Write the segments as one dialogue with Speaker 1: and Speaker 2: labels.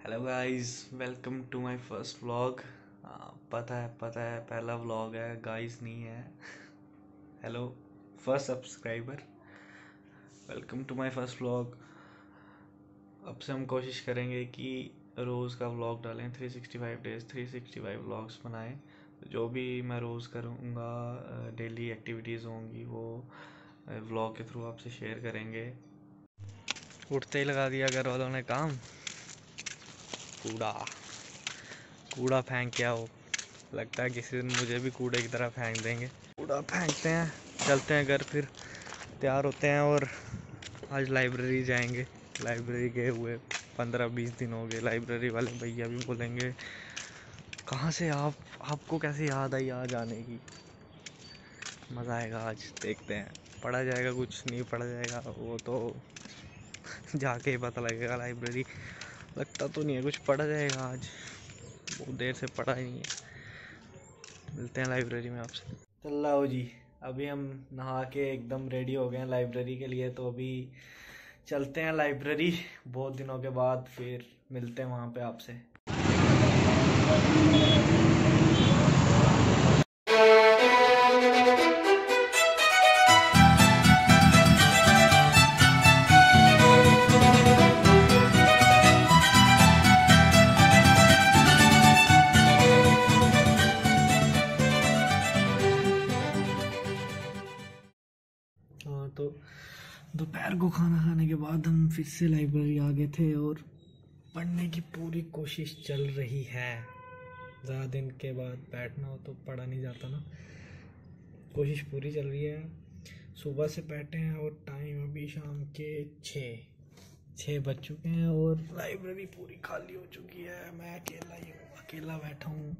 Speaker 1: Hello guys welcome to my first vlog पता है पता है, पहला व्लॉग है गाइस नहीं है। Hello first subscriber welcome to my first vlog अब से हम कोशिश करेंगे कि रोज़ का व्लॉग डालें 365 डेज़ 365 व्लॉग्स बनाएँ। जो भी मैं रोज़ करूँगा डेली एक्टिविटीज़ होंगी, वो व्लॉग के थ्रू आपसे शेयर करेंगे। उठते ही लगा दिया घर वालों ने काम। कूड़ा। कूड़ा फेंक के आओ। लगता है किसी दिन मुझे भी कूड़े की तरह फेंक देंगे। कूड़ा फेंकते हैं। चलते हैं घर फिर। तैयार होते हैं और आज लाइब्रेरी जाएँगे। लाइब्रेरी गए हुए। पंद्रह बीस दिन हो गए लाइब्रेरी वाले भैया भी बोलेंगे, कहाँ से आप? आपको कैसे याद आई आज आने की? मज़ा आएगा आज। देखते हैं। पढ़ा जाएगा, कुछ नहीं पढ़ा जाएगा। वो तो जाके ही पता लगेगा लाइब्रेरी लगता तो नहीं है कुछ पढ़ा जाएगा आज। बहुत देर से पढ़ा ही नहीं है। मिलते हैं लाइब्रेरी में आपसे। चल जी, अभी हम नहा के एकदम रेडी हो गए हैं लाइब्रेरी के लिए तो अभी चलते हैं लाइब्रेरी बहुत दिनों के बाद फिर मिलते हैं वहाँ पे आपसे। हाँ तो दोपहर को खाना खाने के बाद हम फिर से लाइब्रेरी आ गए थे और पढ़ने की पूरी कोशिश चल रही है। ज़्यादा दिन के बाद बैठना हो तो पढ़ा नहीं जाता ना। कोशिश पूरी चल रही है। सुबह से बैठे हैं और टाइम अभी शाम के छः। छः बज चुके हैं और लाइब्रेरी पूरी खाली हो चुकी है। मैं अकेला ही हूँ, अकेला बैठा हूँ।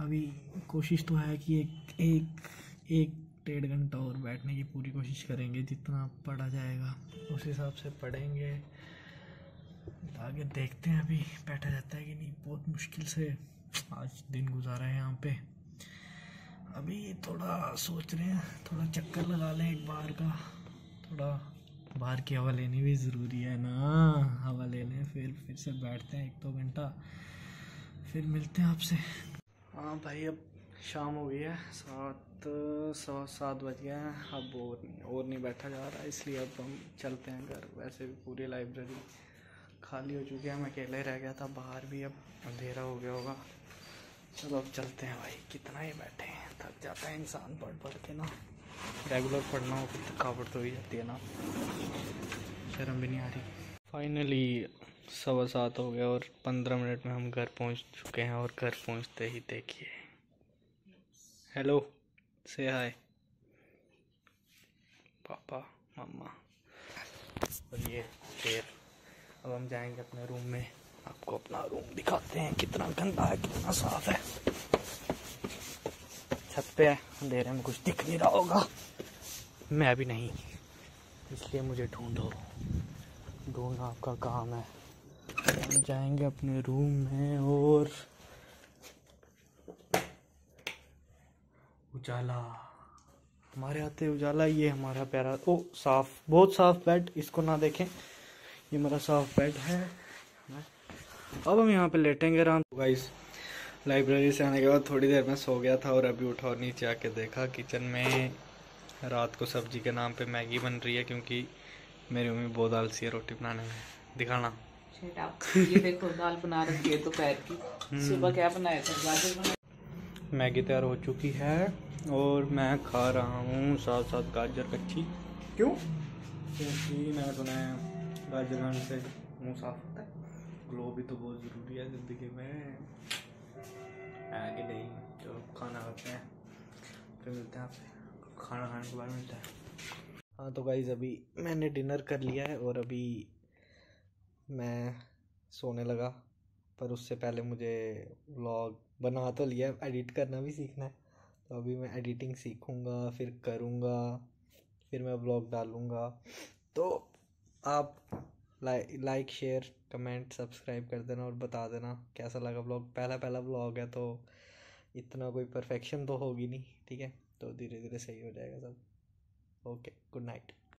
Speaker 1: अभी कोशिश तो है कि एक एक एक डेढ़ घंटा और बैठने की पूरी कोशिश करेंगे, जितना पढ़ा जाएगा। उस हिसाब से पढ़ेंगे। आगे देखते हैं अभी, बैठा जाता है कि नहीं, बहुत मुश्किल से आज दिन गुजारा है यहाँ पे। अभी थोड़ा सोच रहे हैं, थोड़ा चक्कर लगा लें एक बार का। थोड़ा बाहर की हवा लेनी भी ज़रूरी है ना। हवा ले लें, फिर फिर से बैठते हैं एक दो तो घंटा। फिर मिलते हैं आपसे। हाँ भाई, अब शाम हो गई है, सात सवा सात बज गए हैं। अब और नहीं और नहीं बैठा जा रहा, इसलिए अब हम चलते हैं घर। वैसे भी पूरी लाइब्रेरी खाली हो चुकी है, मैं अकेले रह गया था, बाहर भी अब अंधेरा हो गया होगा। चलो अब चलते हैं भाई, कितना ही बैठे हैं, थक जाता है इंसान पढ़ पढ़ के ना। रेगुलर पढ़ना हो, फिर थकावट तो ही जाती है ना। शर्म भी नहीं आ रही। फाइनली सवा सात हो गया और पंद्रह मिनट में हम घर पहुँच चुके हैं और घर पहुँचते ही देखिए। हेलो से हाय पापा मम्मा और ये शेर अब हम जाएँगे अपने रूम में। आपको अपना रूम दिखाते हैं कितना गंदा है, कितना साफ़ है। छत पे अंधेरे में कुछ दिख नहीं रहा होगा। मैं भी नहीं, इसलिए मुझे ढूंढो। ढूंढना आपका काम है। हम जाएँगे अपने रूम में और उजाला। हमारे आते उजाला ये हमारा प्यारा ओ साफ़ बहुत साफ़ बेड इसको ना देखें। ये हमारा साफ़ बेड है। अब हम यहाँ पे लेटेंगे आराम। गाइस लाइब्रेरी से आने के बाद थोड़ी देर में सो गया था और अभी उठा और नीचे आके देखा किचन में रात को सब्ज़ी के नाम पे मैगी बन रही है क्योंकि मेरी मम्मी बहुत आलसी है रोटी बनाने में। दिखाना।
Speaker 2: ये देखो दाल बना रखी है दोपहर की।
Speaker 1: हम्म।
Speaker 2: सुबह क्या बनाया था? गाजर
Speaker 1: मैगी तैयार हो चुकी है और मैं खा रहा हूँ साथ साथ गाजर कच्ची। क्यों? क्योंकि मैंने सुना है गाजर खाने से मुँह साफ़ होता है। ग्लो भी तो बहुत ज़रूरी है ज़िंदगी में। कि नहीं? जो खाना खाते हैं। फिर मिलते हैं आपसे। खाना खाने के बाद मिलता है। हाँ तो गाइज़ अभी मैंने डिनर कर लिया है और अभी मैं सोने लगा। पर उससे पहले मुझे व्लॉग बना तो लिया एडिट करना भी सीखना है। तो अभी मैं एडिटिंग सीखूँगा, फिर करूँगा, फिर मैं व्लॉग डालूँगा। तो आप like like share comment subscribe कर देना और बता देना कैसा लगा व्लॉग पहला पहला व्लॉग है तो इतना कोई परफेक्शन तो होगी नहीं, ठीक है? तो धीरे धीरे सही हो जाएगा सब। Okay good night